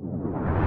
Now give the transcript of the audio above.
you